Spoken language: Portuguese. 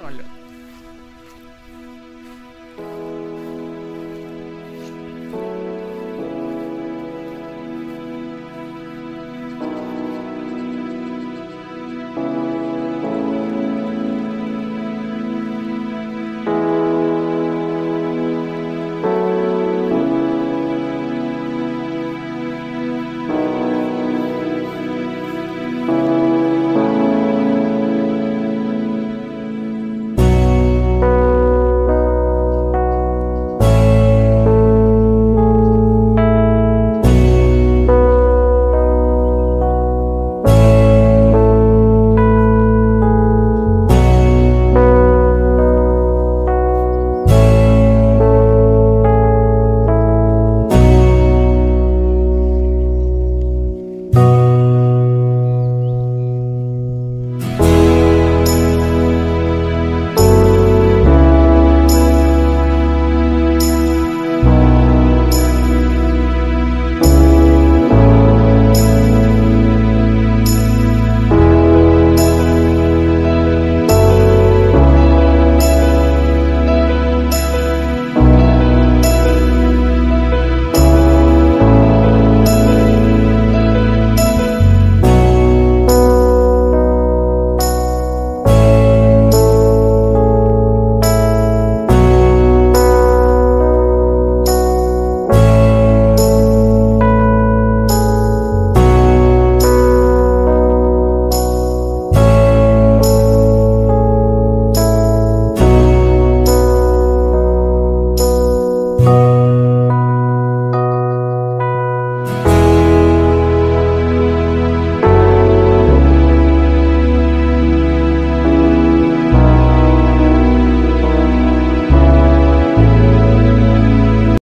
Olha.